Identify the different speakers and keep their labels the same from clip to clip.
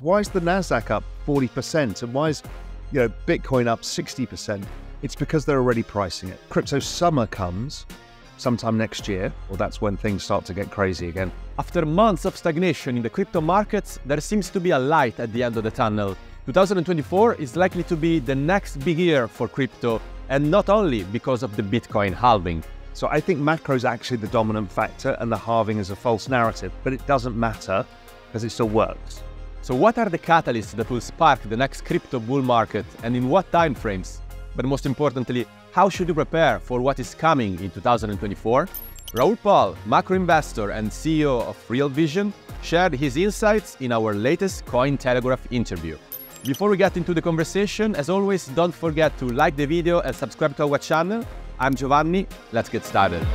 Speaker 1: Why is the Nasdaq up 40% and why is you know Bitcoin up 60%? It's because they're already pricing it. Crypto summer comes sometime next year, or that's when things start to get crazy again.
Speaker 2: After months of stagnation in the crypto markets, there seems to be a light at the end of the tunnel. 2024 is likely to be the next big year for crypto, and not only because of the Bitcoin halving.
Speaker 1: So I think macro is actually the dominant factor and the halving is a false narrative, but it doesn't matter because it still works.
Speaker 2: So what are the catalysts that will spark the next crypto bull market and in what time frames? But most importantly, how should you prepare for what is coming in 2024? Raoul Pal, macro investor and CEO of Real Vision, shared his insights in our latest Cointelegraph interview. Before we get into the conversation, as always, don't forget to like the video and subscribe to our channel. I'm Giovanni, let's get started.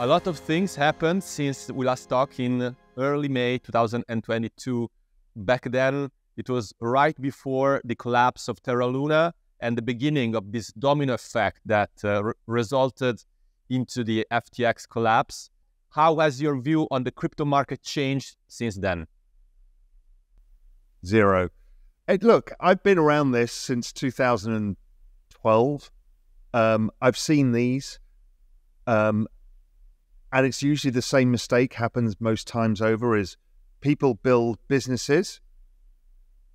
Speaker 2: A lot of things happened since we last talked in early May 2022. Back then, it was right before the collapse of Terra Luna and the beginning of this domino effect that uh, re- resulted into the FTX collapse. How has your view on the crypto market changed since then?
Speaker 1: Zero. Hey, look, I've been around this since 2012. Um, I've seen these. Um, and it's usually the same mistake happens most times over is people build businesses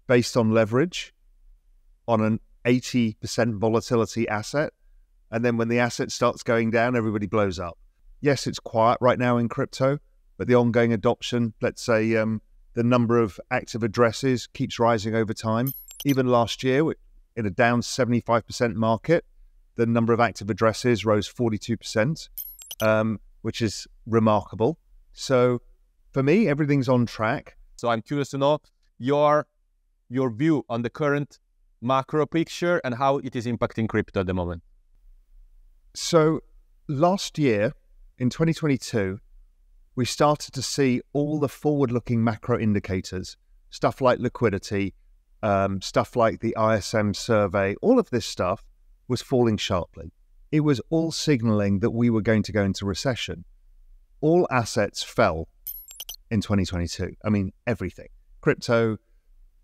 Speaker 1: based on leverage on an 80% volatility asset. And then when the asset starts going down everybody blows up. Yes it's quiet right now in crypto but the ongoing adoption let's say um, the number of active addresses keeps rising over time. Even last year in a down 75% market the number of active addresses rose 42% um, which is remarkable. So for me, everything's on track.
Speaker 2: So I'm curious to know your your view on the current macro picture and how it is impacting crypto at the moment.
Speaker 1: So last year in 2022, we started to see all the forward-looking macro indicators, stuff like liquidity, um, stuff like the ISM survey, all of this stuff was falling sharply it was all signaling that we were going to go into recession. All assets fell in 2022. I mean, everything crypto,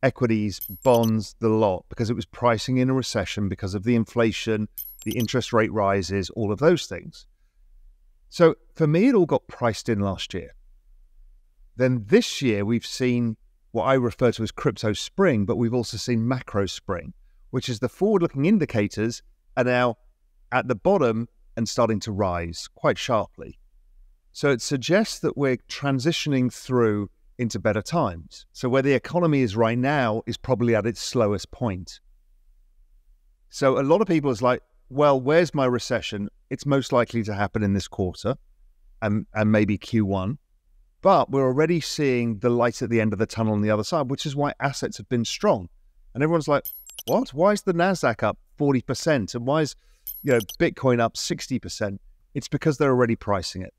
Speaker 1: equities, bonds, the lot, because it was pricing in a recession because of the inflation, the interest rate rises, all of those things. So for me, it all got priced in last year. Then this year, we've seen what I refer to as crypto spring, but we've also seen macro spring, which is the forward looking indicators are now at the bottom and starting to rise quite sharply. So it suggests that we're transitioning through into better times. So where the economy is right now is probably at its slowest point. So a lot of people is like, well, where's my recession? It's most likely to happen in this quarter and, and maybe Q1. But we're already seeing the light at the end of the tunnel on the other side, which is why assets have been strong. And everyone's like, what? Why is the NASDAQ up 40%? And why is you know, Bitcoin up 60%, it's because they're already pricing it.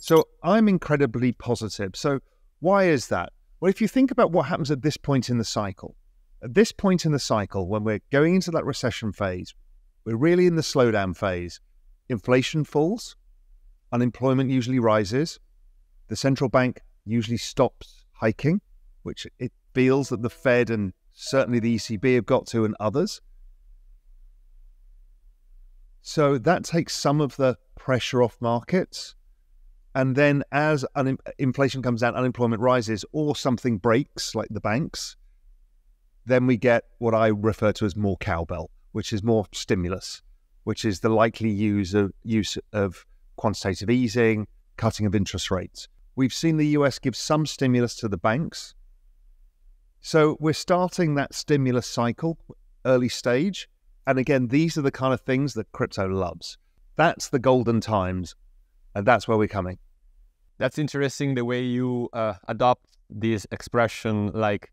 Speaker 1: So I'm incredibly positive. So why is that? Well, if you think about what happens at this point in the cycle, at this point in the cycle, when we're going into that recession phase, we're really in the slowdown phase. Inflation falls, unemployment usually rises, the central bank usually stops hiking, which it feels that the Fed and certainly the ECB have got to, and others. So that takes some of the pressure off markets. And then as un- inflation comes down, unemployment rises, or something breaks, like the banks, then we get what I refer to as more cowbell, which is more stimulus, which is the likely use of, use of quantitative easing, cutting of interest rates. We've seen the US give some stimulus to the banks. So we're starting that stimulus cycle early stage. And again, these are the kind of things that crypto loves. That's the golden times, and that's where we're coming.
Speaker 2: That's interesting the way you uh, adopt this expression like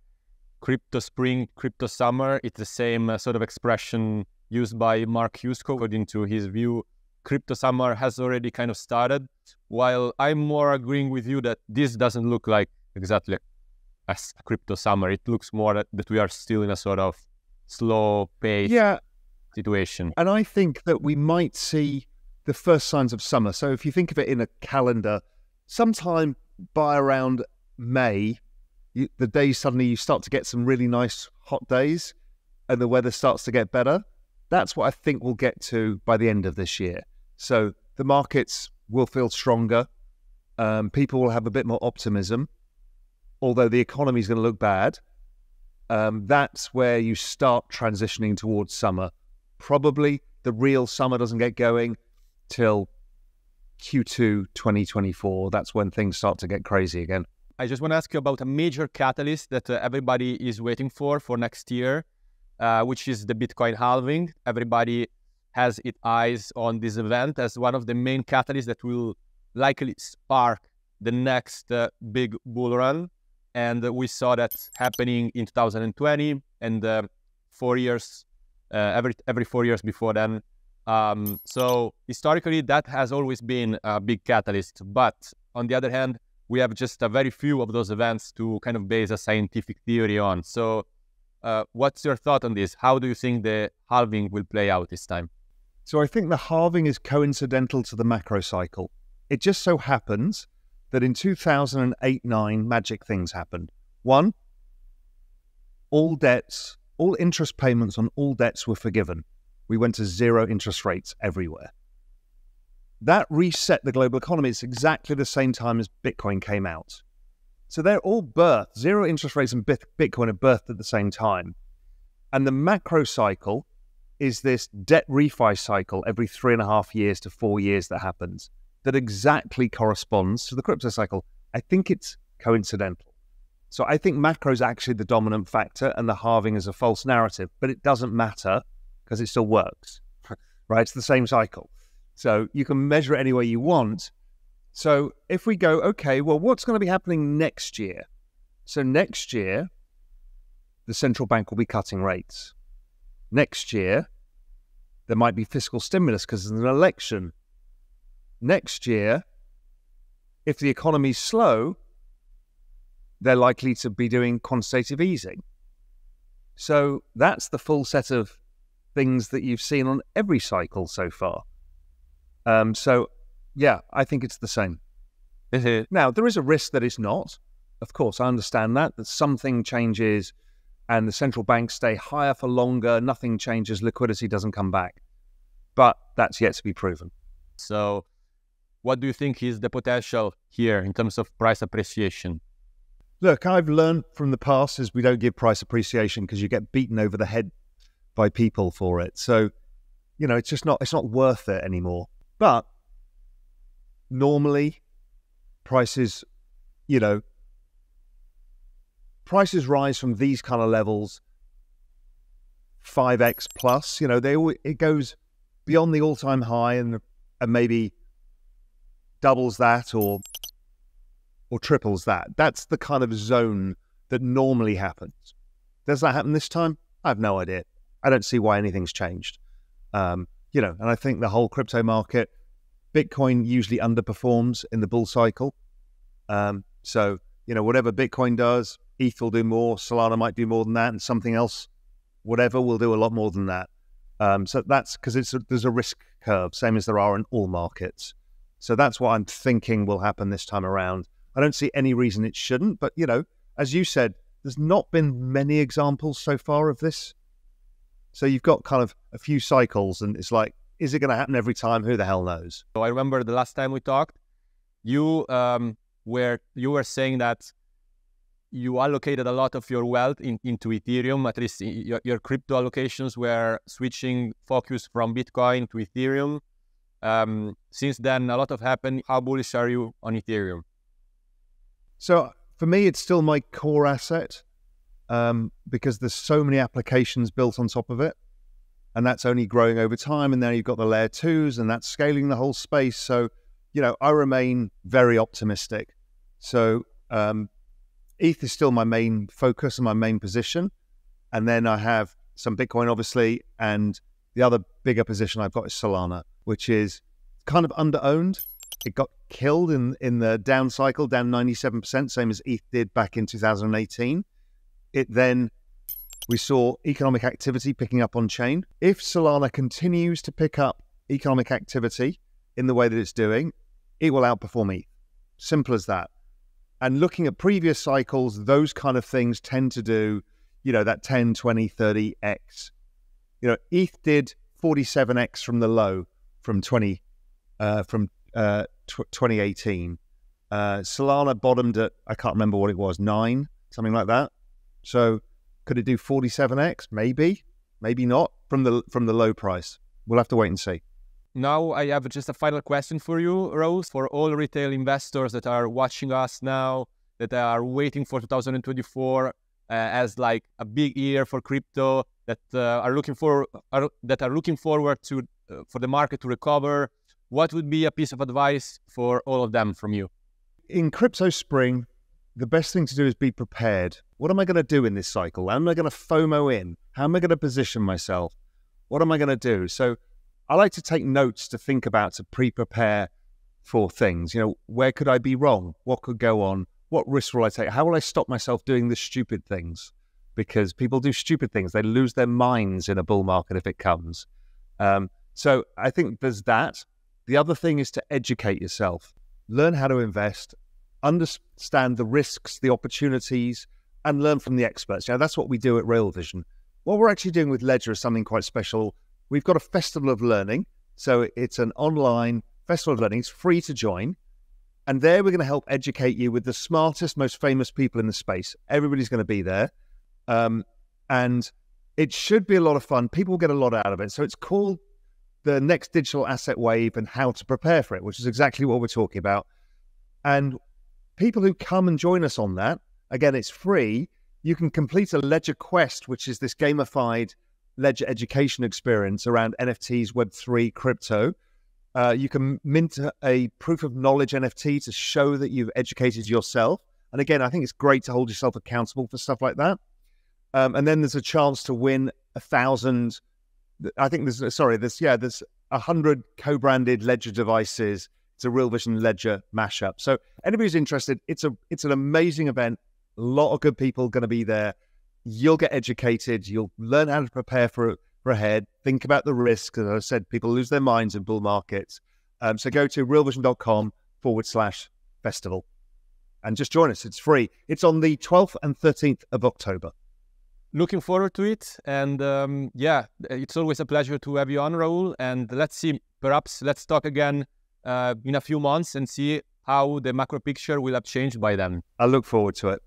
Speaker 2: crypto spring, crypto summer. It's the same uh, sort of expression used by Mark Yusko. According to his view, crypto summer has already kind of started. While I'm more agreeing with you that this doesn't look like exactly a crypto summer. It looks more that, that we are still in a sort of slow pace.
Speaker 1: Yeah,
Speaker 2: situation.
Speaker 1: And I think that we might see the first signs of summer. So if you think of it in a calendar, sometime by around May, you, the days suddenly you start to get some really nice hot days and the weather starts to get better. That's what I think we'll get to by the end of this year. So the markets will feel stronger. Um, people will have a bit more optimism, although the economy is going to look bad. Um, that's where you start transitioning towards summer. Probably the real summer doesn't get going till Q2 2024. That's when things start to get crazy again.
Speaker 2: I just want to ask you about a major catalyst that uh, everybody is waiting for for next year, uh, which is the Bitcoin halving. Everybody has its eyes on this event as one of the main catalysts that will likely spark the next uh, big bull run. And we saw that happening in 2020 and uh, four years, every every four years before then. Um, so historically, that has always been a big catalyst. But on the other hand, we have just a very few of those events to kind of base a scientific theory on. So, uh, what's your thought on this? How do you think the halving will play out this time?
Speaker 1: So, I think the halving is coincidental to the macro cycle. It just so happens that in 2008 9, magic things happened. One, all debts, all interest payments on all debts were forgiven. We went to zero interest rates everywhere. That reset the global economy. It's exactly the same time as Bitcoin came out. So they're all birthed. Zero interest rates and Bitcoin are birthed at the same time. And the macro cycle is this debt refi cycle every three and a half years to four years that happens that exactly corresponds to the crypto cycle. I think it's coincidental. So I think macro is actually the dominant factor and the halving is a false narrative, but it doesn't matter because it still works, right? It's the same cycle. So you can measure it any way you want. So if we go, okay, well, what's going to be happening next year? So next year, the central bank will be cutting rates. Next year, there might be fiscal stimulus because there's an election. Next year, if the economy's slow, they're likely to be doing quantitative easing. So that's the full set of things that you've seen on every cycle so far. Um, so, yeah, I think it's the same. now, there is a risk that it's not. Of course, I understand that, that something changes and the central banks stay higher for longer, nothing changes, liquidity doesn't come back. But that's yet to be proven.
Speaker 2: So, what do you think is the potential here in terms of price appreciation?
Speaker 1: Look, I've learned from the past is we don't give price appreciation because you get beaten over the head by people for it. So, you know, it's just not it's not worth it anymore. But normally, prices, you know, prices rise from these kind of levels 5x plus you know they it goes beyond the all-time high and and maybe doubles that or or triples that that's the kind of zone that normally happens does that happen this time i have no idea i don't see why anything's changed um, you know, and I think the whole crypto market, Bitcoin usually underperforms in the bull cycle. Um, so, you know, whatever Bitcoin does, ETH will do more, Solana might do more than that, and something else, whatever, will do a lot more than that. Um, so that's because there's a risk curve, same as there are in all markets. So that's what I'm thinking will happen this time around. I don't see any reason it shouldn't, but you know, as you said, there's not been many examples so far of this. So you've got kind of a few cycles, and it's like, is it going to happen every time? Who the hell knows?
Speaker 2: So I remember the last time we talked, you um, were you were saying that you allocated a lot of your wealth in, into Ethereum. At least your, your, crypto allocations were switching focus from Bitcoin to Ethereum. Um, since then, a lot of happened. How bullish are you on Ethereum?
Speaker 1: So for me, it's still my core asset um, because there's so many applications built on top of it. And that's only growing over time. And then you've got the layer twos, and that's scaling the whole space. So, you know, I remain very optimistic. So, um, ETH is still my main focus and my main position. And then I have some Bitcoin, obviously. And the other bigger position I've got is Solana, which is kind of underowned. It got killed in, in the down cycle, down 97%, same as ETH did back in 2018 it then we saw economic activity picking up on chain. If Solana continues to pick up economic activity in the way that it's doing, it will outperform ETH. Simple as that. And looking at previous cycles, those kind of things tend to do, you know, that 10, 20, 30x. You know, ETH did 47x from the low from 20 uh, from uh, tw- 2018. Uh, Solana bottomed at I can't remember what it was, nine, something like that. So could it do 47x? Maybe, maybe not from the from the low price. We'll have to wait and see.
Speaker 2: Now I have just a final question for you, Rose, for all retail investors that are watching us now, that are waiting for 2024 uh, as like a big year for crypto, that uh, are looking for are, that are looking forward to uh, for the market to recover. What would be a piece of advice for all of them from you?
Speaker 1: In crypto spring, the best thing to do is be prepared. What am I going to do in this cycle? How am I going to FOMO in? How am I going to position myself? What am I going to do? So I like to take notes to think about to pre-prepare for things. You know, where could I be wrong? What could go on? What risks will I take? How will I stop myself doing the stupid things? Because people do stupid things. They lose their minds in a bull market if it comes. Um, so I think there's that. The other thing is to educate yourself, learn how to invest, understand the risks, the opportunities, and learn from the experts. Now, that's what we do at Real Vision. What we're actually doing with Ledger is something quite special We've got a festival of learning. So it's an online festival of learning. It's free to join. And there we're going to help educate you with the smartest, most famous people in the space. Everybody's going to be there. Um, and it should be a lot of fun. People get a lot out of it. So it's called the next digital asset wave and how to prepare for it, which is exactly what we're talking about. And people who come and join us on that, again, it's free. You can complete a ledger quest, which is this gamified ledger education experience around NFTs, Web3, crypto. Uh, you can mint a proof of knowledge NFT to show that you've educated yourself. And again, I think it's great to hold yourself accountable for stuff like that. Um, and then there's a chance to win a thousand. I think there's sorry, there's yeah, there's a hundred co-branded ledger devices. It's a Real Vision Ledger mashup. So anybody who's interested, it's a it's an amazing event. A lot of good people going to be there you'll get educated, you'll learn how to prepare for, for ahead, think about the risks. As I said, people lose their minds in bull markets. Um, so go to realvision.com forward slash festival and just join us. It's free. It's on the 12th and 13th of October.
Speaker 2: Looking forward to it. And um, yeah, it's always a pleasure to have you on, Raoul. And let's see, perhaps let's talk again uh, in a few months and see how the macro picture will have changed by then.
Speaker 1: I look forward to it.